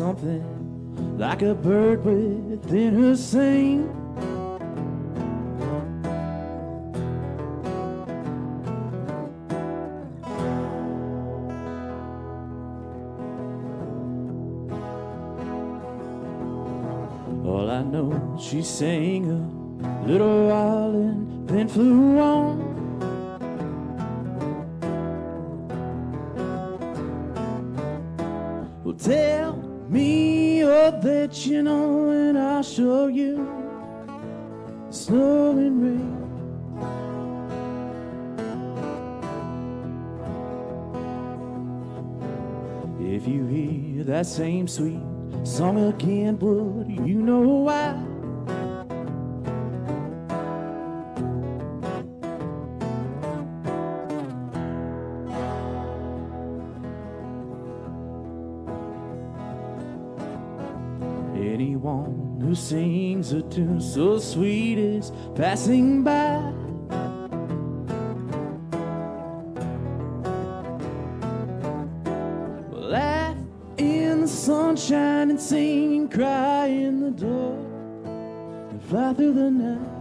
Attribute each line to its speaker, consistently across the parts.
Speaker 1: something like a bird within her sing. All I know, she sang a little while and then flew on. That you know, and I'll show you snow and rain. If you hear that same sweet song again, would you know why? Anyone who sings a tune so sweet is passing by. Laugh in the sunshine and sing and cry in the dark and fly through the night.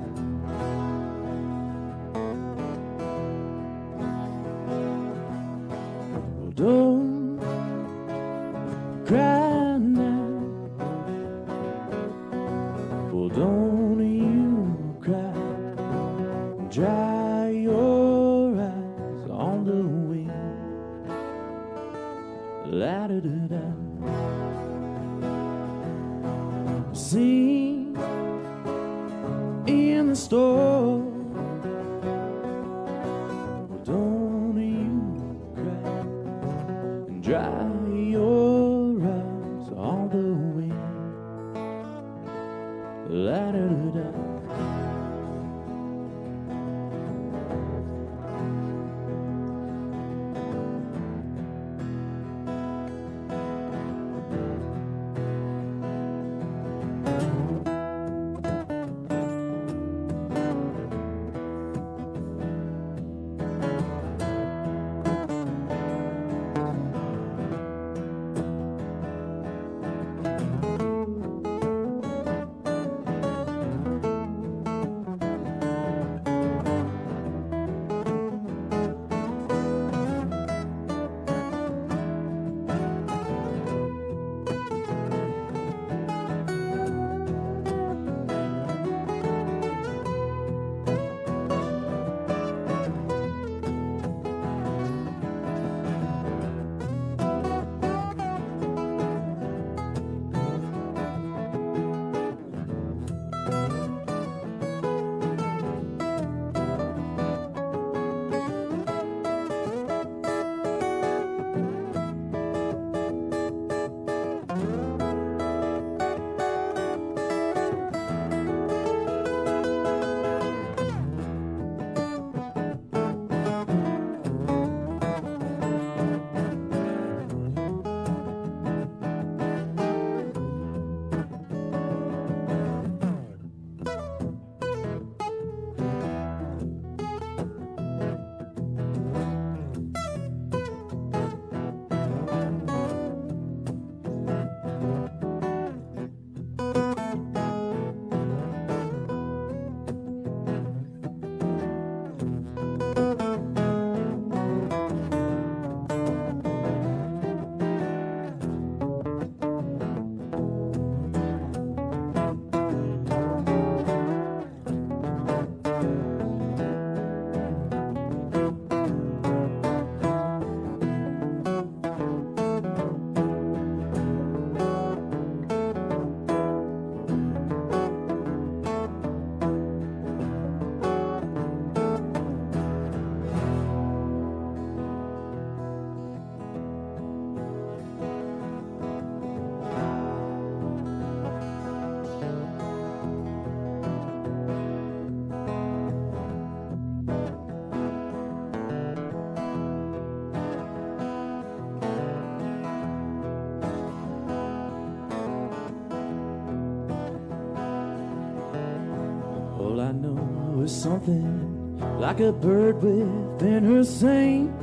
Speaker 1: Something like a bird within her sing.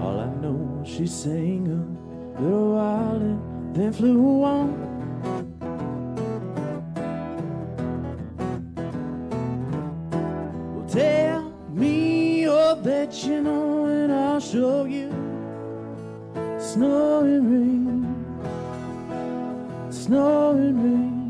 Speaker 1: All I know, she sang a little while and then flew on. Well, tell me all that you know, and I'll show you snow and rain, snow and rain.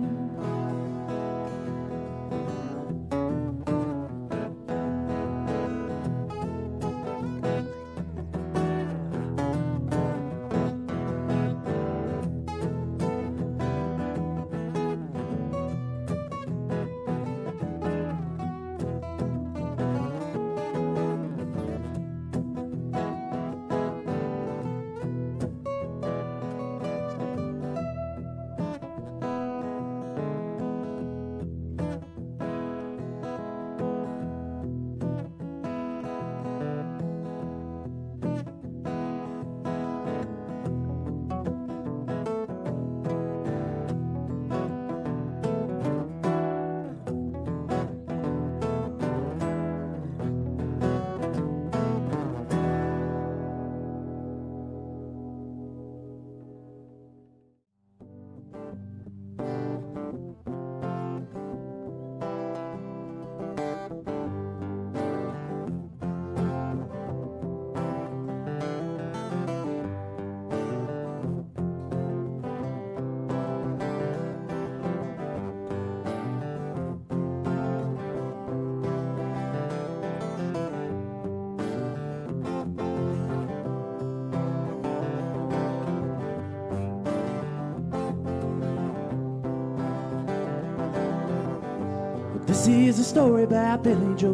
Speaker 1: This is a story about Billy Joe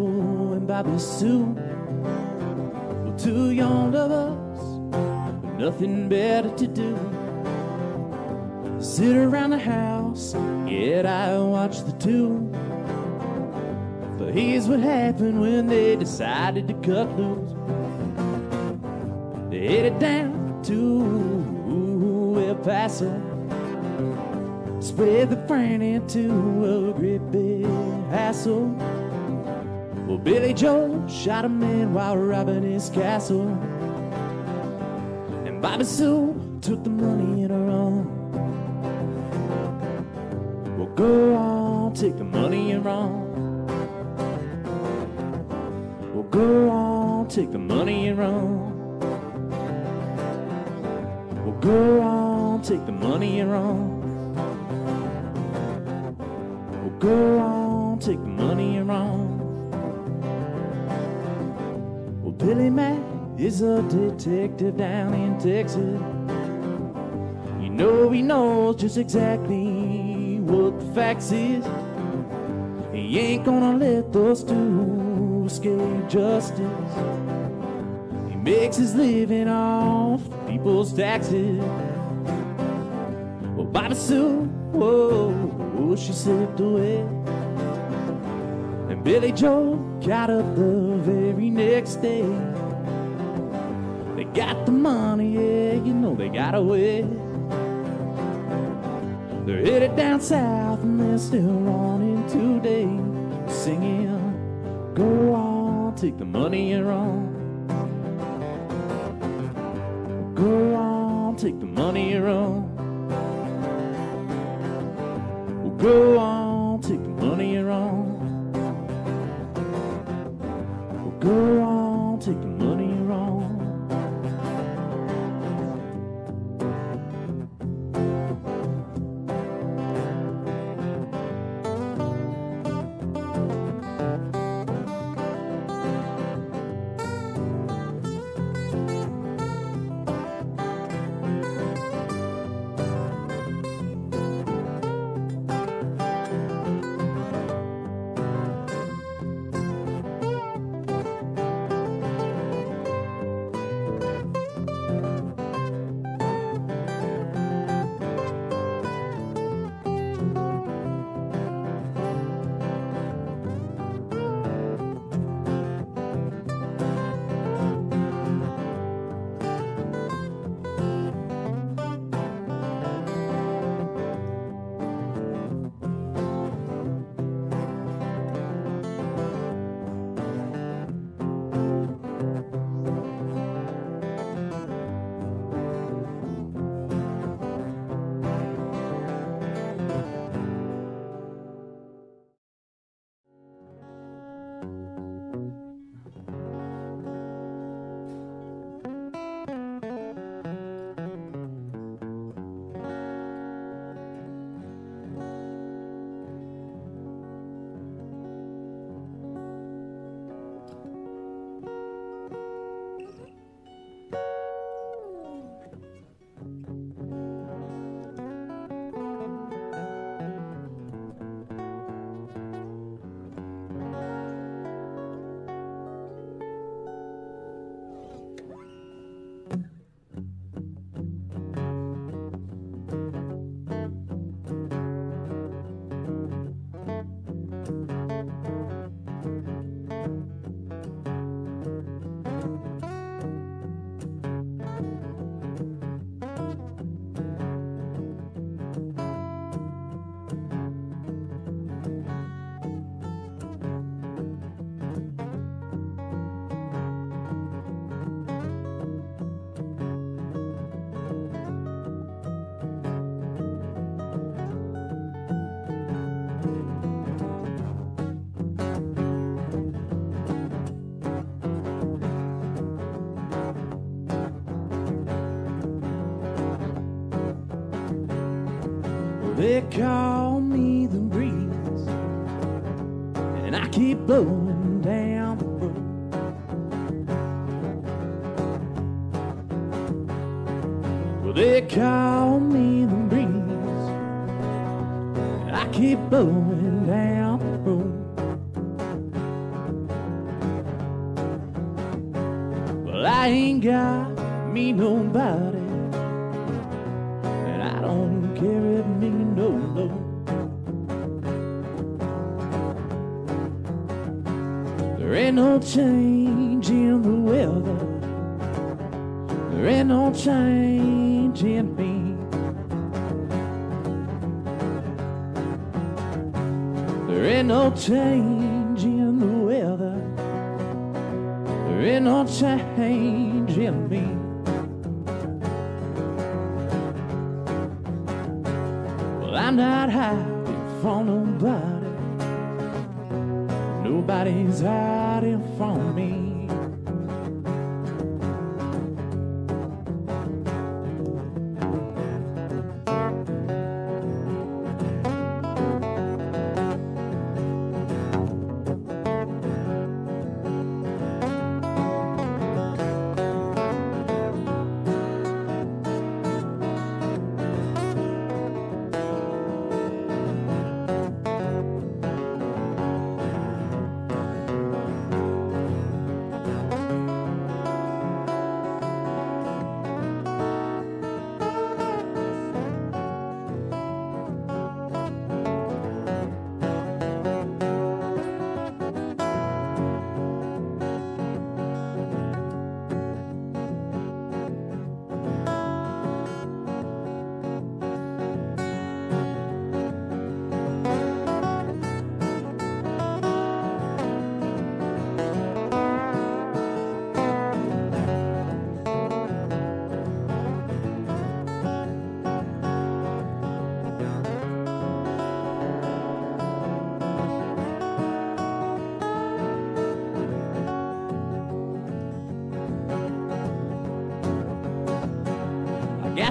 Speaker 1: and Bobby Sue. Well, two young lovers nothing better to do. Sit around the house, yet I watch the two. But here's what happened when they decided to cut loose. They headed down to El Paso spread a friend into a great big hassle. Well, Billy Joe shot a man while robbing his castle. And Bobby Sue took the money in her own. Well, go on, take the money and run. Well, go on, take the money and run. Well, go on, take the money and run. Go on, take the money and run. Well, Billy Mack is a detective down in Texas. You know he knows just exactly what the facts is. He ain't gonna let those two escape justice. He makes his living off people's taxes. Well, Bobby Sue, whoa. Oh, she slipped away. And Billy Joe got up the very next day. They got the money, yeah, you know they got away. They're headed down south and they're still running today. Singing, go on, take the money and run. Go on, Go I ain't no change in the weather. There ain't no change in me. Well, I'm not hiding from nobody. Nobody's hiding from me.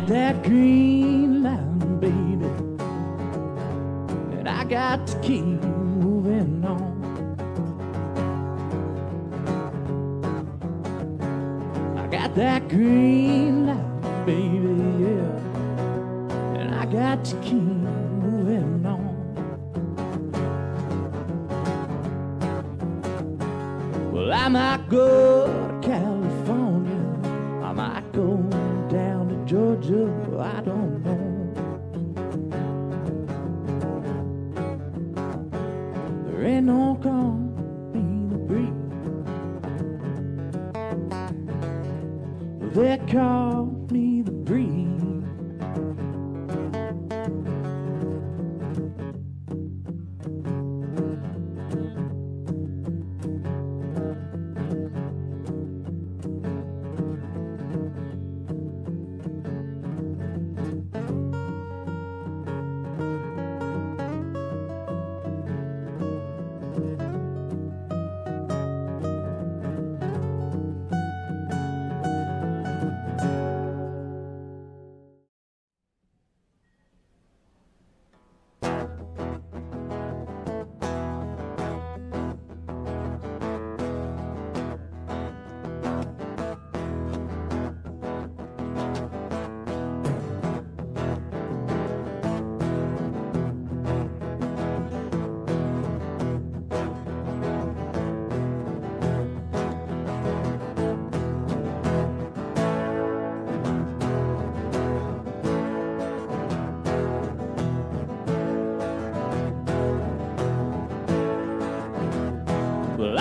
Speaker 1: That green line, baby, and I got to keep moving on. I got that green line, baby, yeah, and I got to keep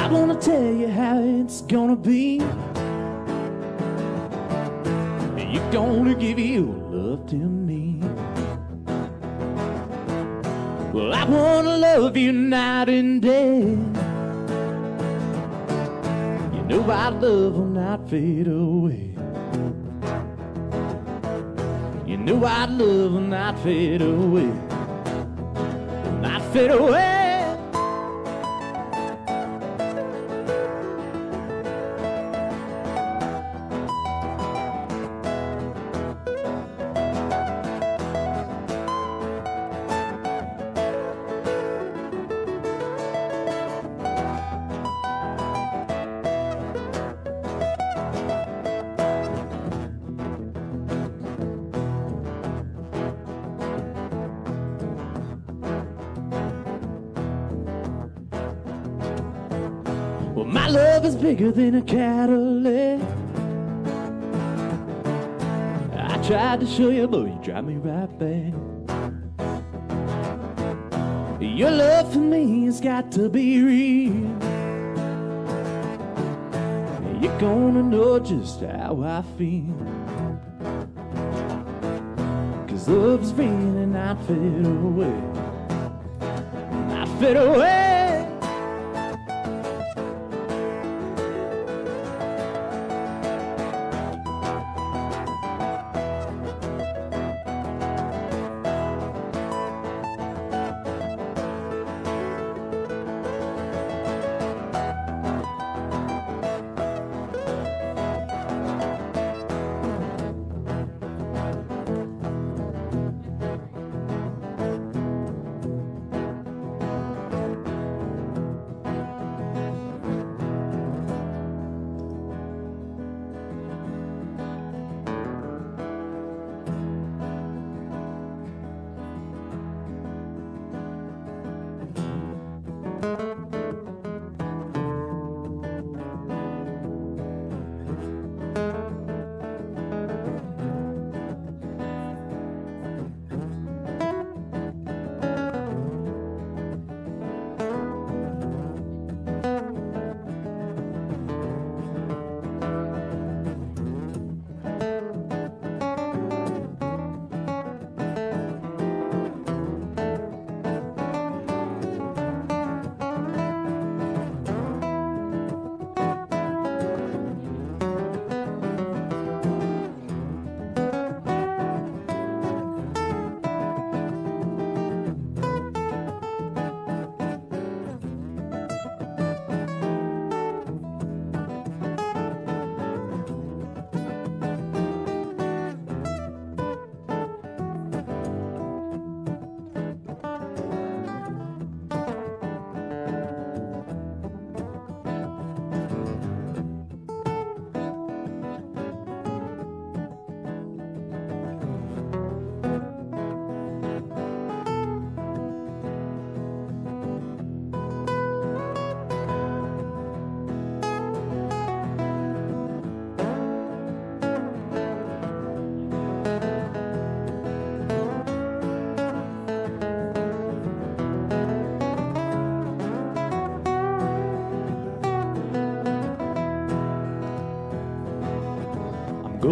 Speaker 1: I wanna tell you how it's gonna be. And you're gonna give your love to me. Well, I wanna love you night and day. You know our love will not fade away. You know our love will not fade away. Not fade away. My love is bigger than a Cadillac. I tried to show you, but you drive me right back. Your love for me has got to be real. You're gonna know just how I feel. Cause love's real and I fade away. I fade away.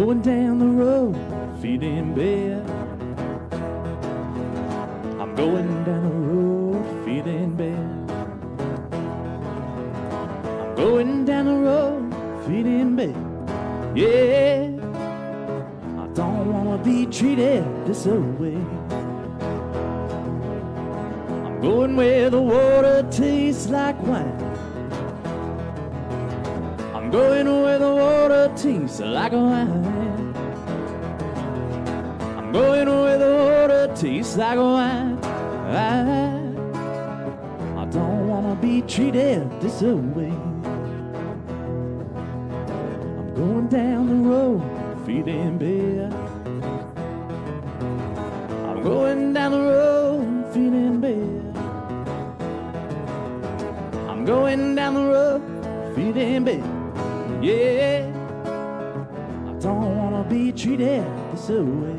Speaker 1: Going down the road, feet in bed. I'm going down the road, feet in bed. I'm going down the road, feet in bed. Yeah, I don't wanna be treated this way. I'm going where the water tastes like wine. Tastes like wine. I'm going where the water tastes like wine. I, I don't wanna be treated this way. I'm going down the road, feet in treated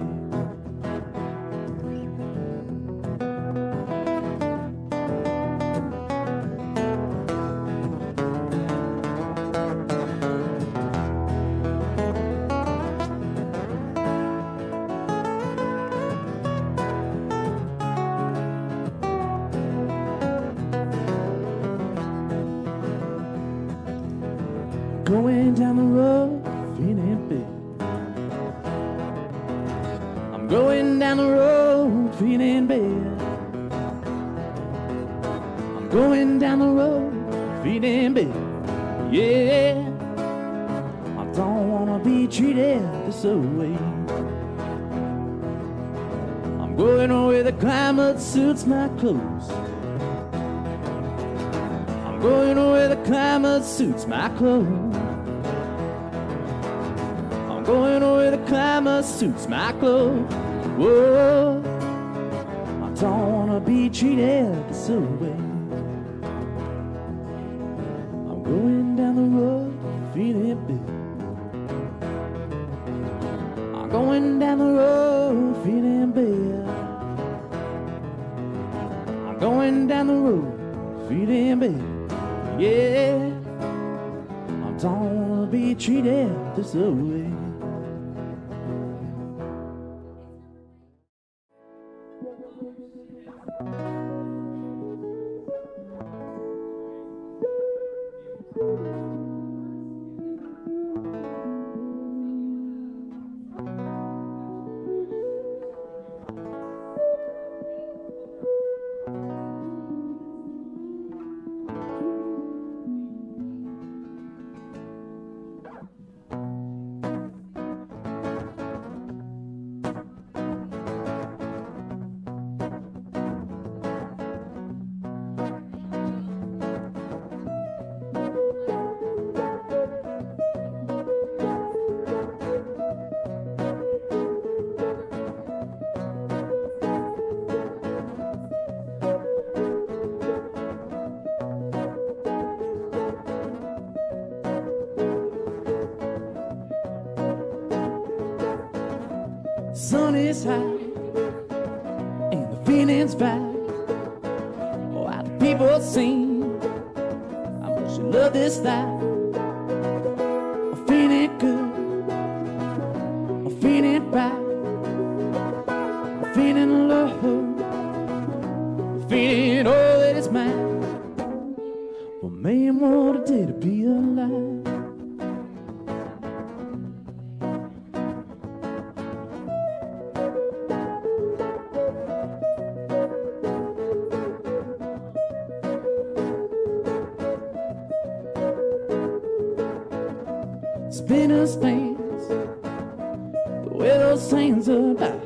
Speaker 1: treated this way. I'm going where the climate suits my clothes. I'm going where the climate suits my clothes. I'm going where the climate suits my clothes. Whoa, I don't wanna be treated this way. is hand. spinner's things, the way those things are about.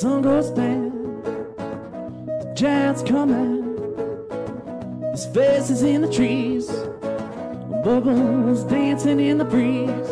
Speaker 1: sun goes down, the giants coming. His face is in the trees, bubbles dancing in the breeze.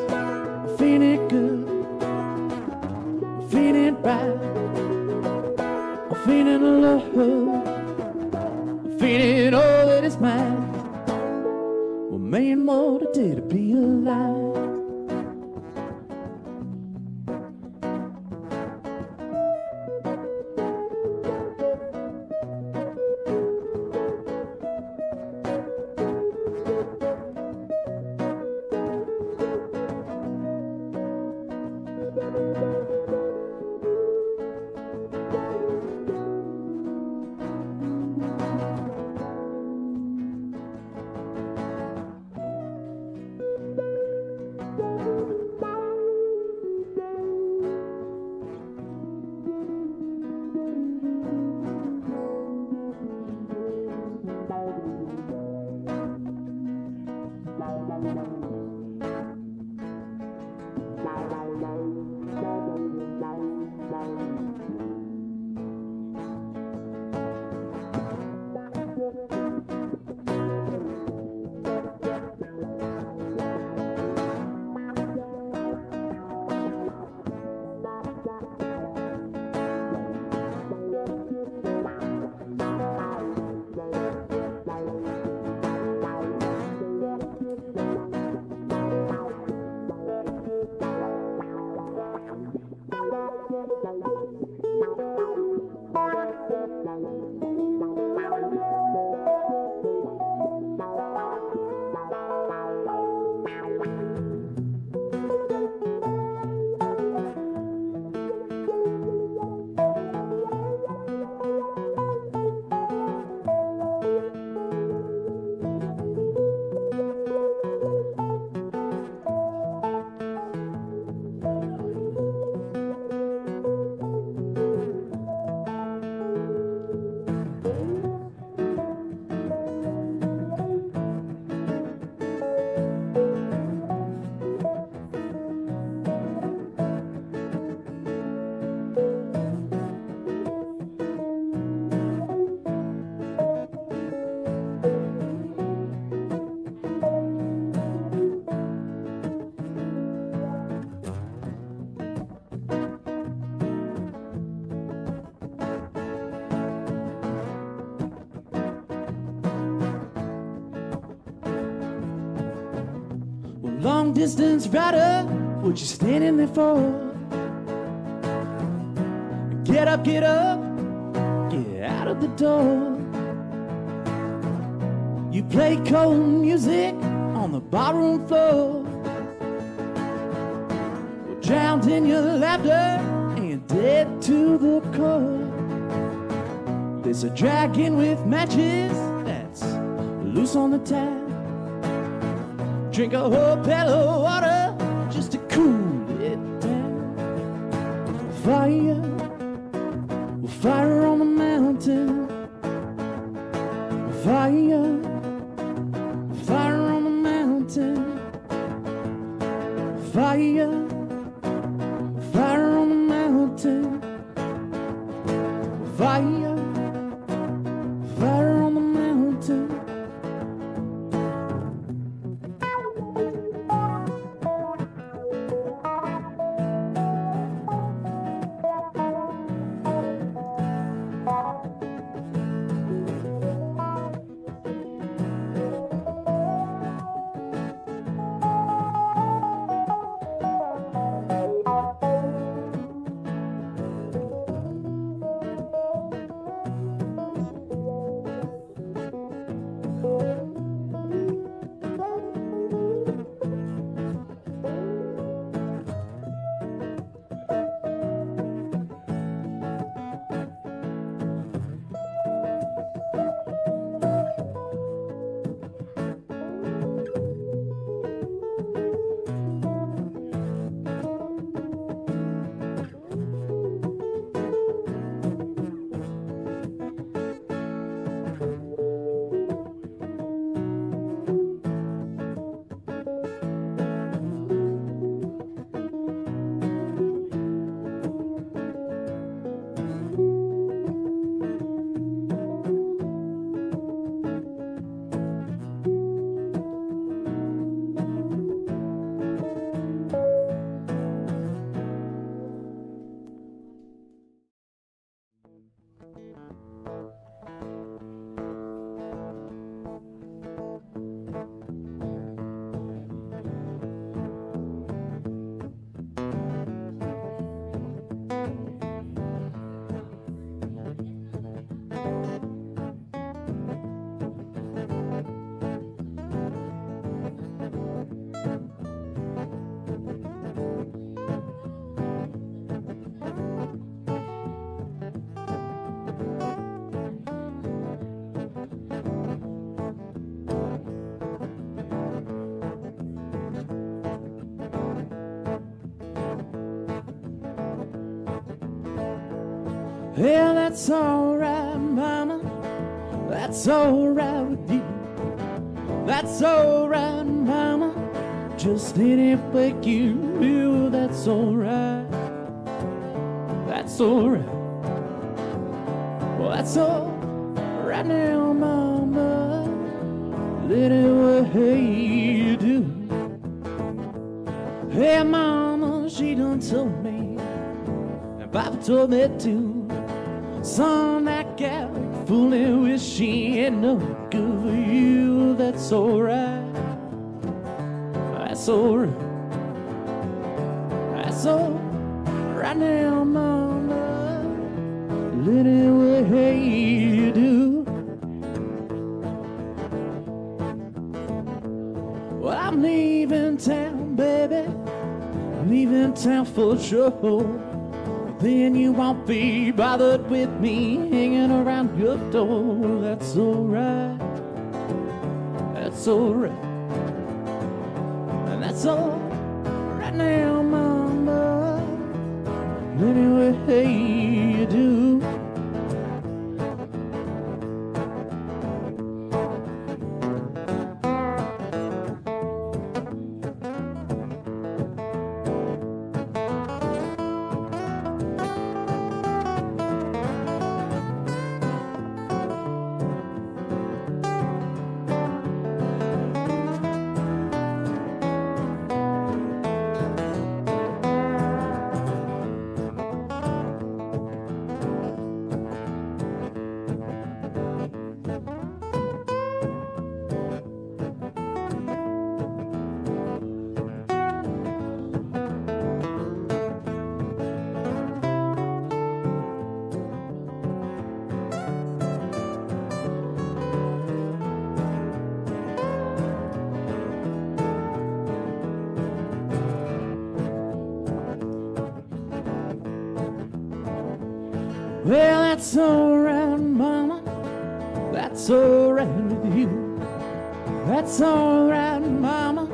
Speaker 1: Distance rider, what you standing there for? Get up, get up, get out of the door. You play cold music on the barroom floor. Drowned in your laughter and dead to the core. There's a dragon with matches that's loose on the tap. Drink a whole pail of water that's alright, mama. That's alright with you. That's alright, mama. Just any like you do. That's alright. That's alright. Well, that's alright now, mama. little way you do. Hey, mama, she done told me, and Papa told me too. Son, that gal fooling with she ain't no good for you. That's alright. That's alright. That's alright now, mama. Little way you do. Well, I'm leaving town, baby. I'm leaving town for sure. Then you won't be bothered with me hanging around your door. That's alright. That's alright. And that's all right now, mama. Anyway, you do. That's alright, mama. That's alright with you. That's alright, mama.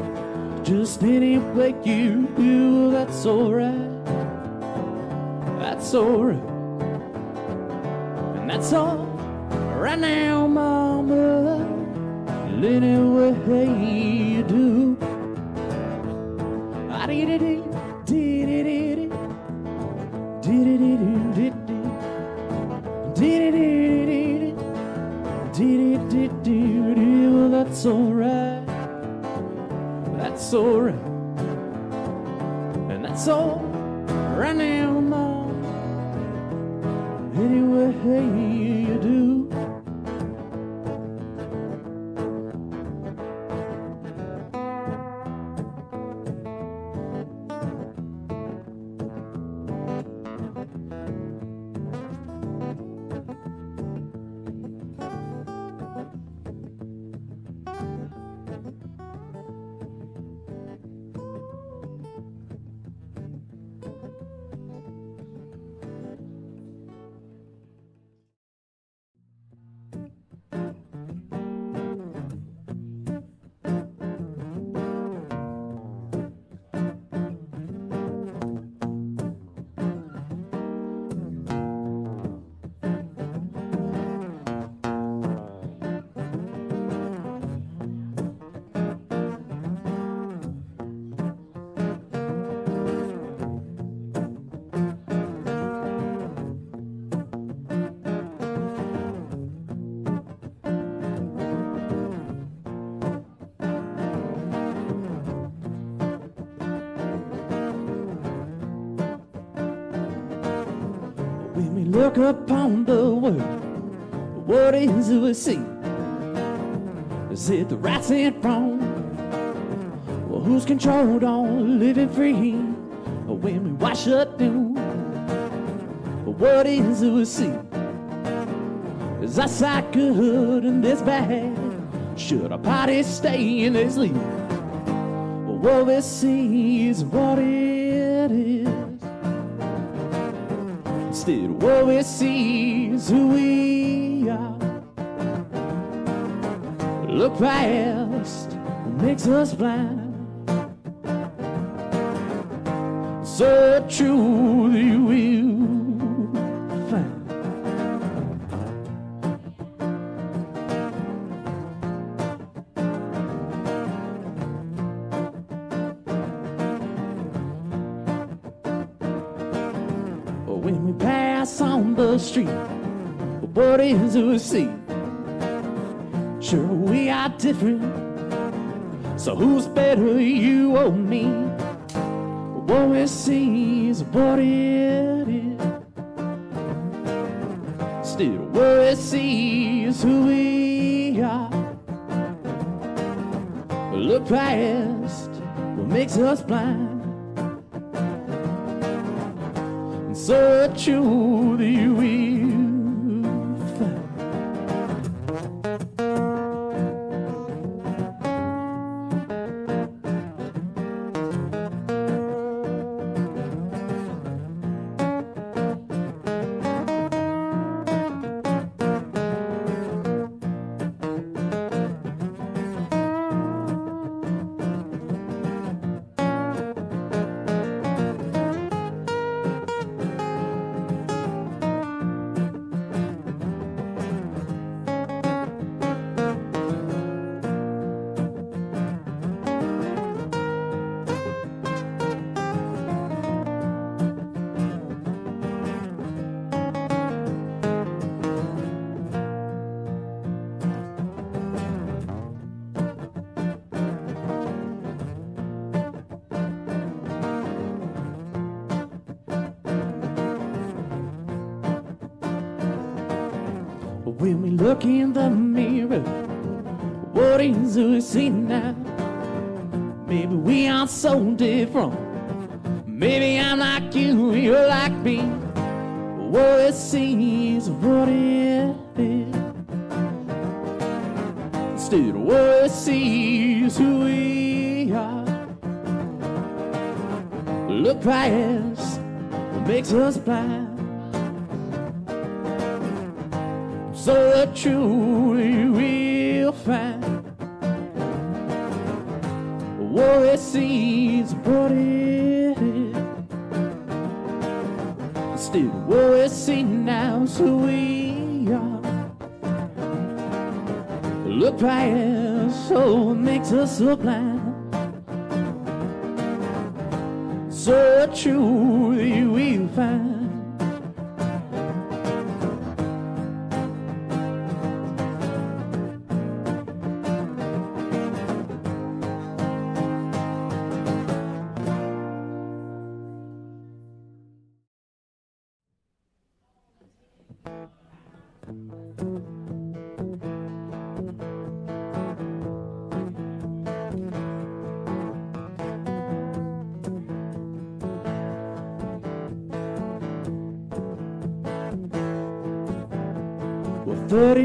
Speaker 1: Just any way you do, that's alright. That's alright. Look upon the world, what is it we see? Is it the right and wrong? Well, who's controlled on living free? When we wash up down, what is it we see? Is that side good and this bad? Should our party stay in this league? Well, what we see is what is. What we see is who we are. Look past makes us blind. So true you street, what is we see? Sure, we are different. So who's better, you or me? What we see is what it is. Still, what we see is who we are. Look past what makes us blind. And so true that look in the mirror, what is we see now? Maybe we are so different. Maybe I'm like you, you're like me. What it sees, what it is. Instead, what it sees, who we are. Look past what makes us blind. What it sees, what it is. Still, what we see now who we are. Look past, so it makes us so blind. So truly we'll find.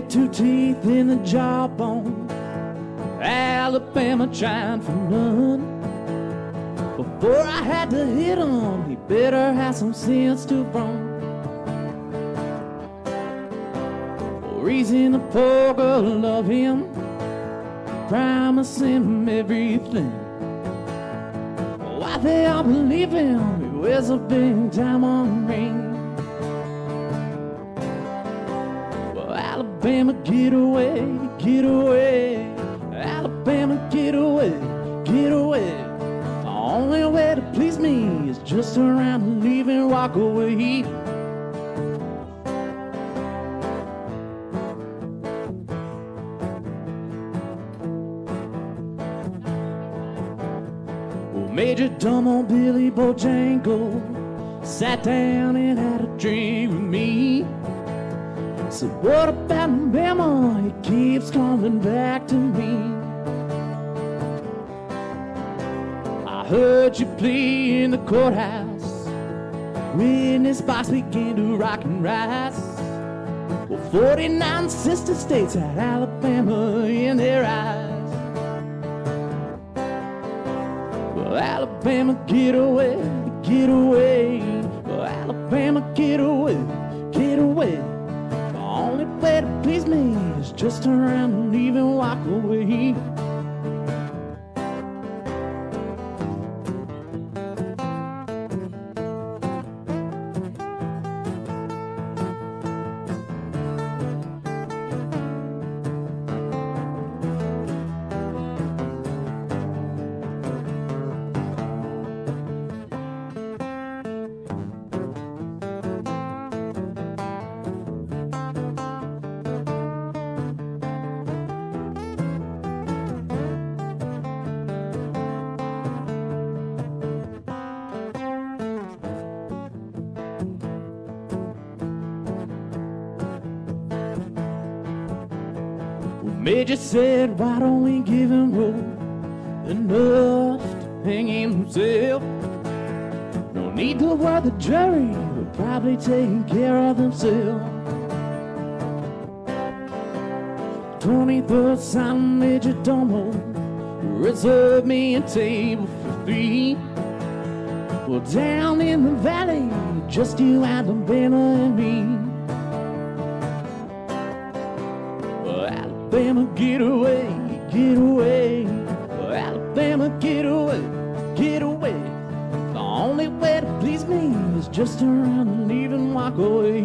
Speaker 1: 32 teeth in the jawbone. Alabama trying for none. Before I had to hit him, he better have some sense to run. Reason the poor girl love him, promise him everything. Why they all believe him? He wears a big diamond ring. Alabama, get away, get away. Alabama, get away, get away. The only way to please me is just around and leave and walk away. Major Domo Billy Bojangle sat down and had a drink with me. Said, what about? He keeps coming back to me. I heard you play in the courthouse. Witness box began to rock and rise. Well, 49 sister states had Alabama in their eyes. Well, Alabama, get away, get away. Well, Alabama, get away, please just turn around and leave and walk away. Major said, why don't we give him room enough to hang himself? No need to worry, the jury will probably take care of themselves. 23rd Simon Major Domo reserve me a table for three. Well, down in the valley, just you, Alabama, and me. Alabama, get away, get away. Alabama, get away, get away. The only way to please me is just and leave and walk away.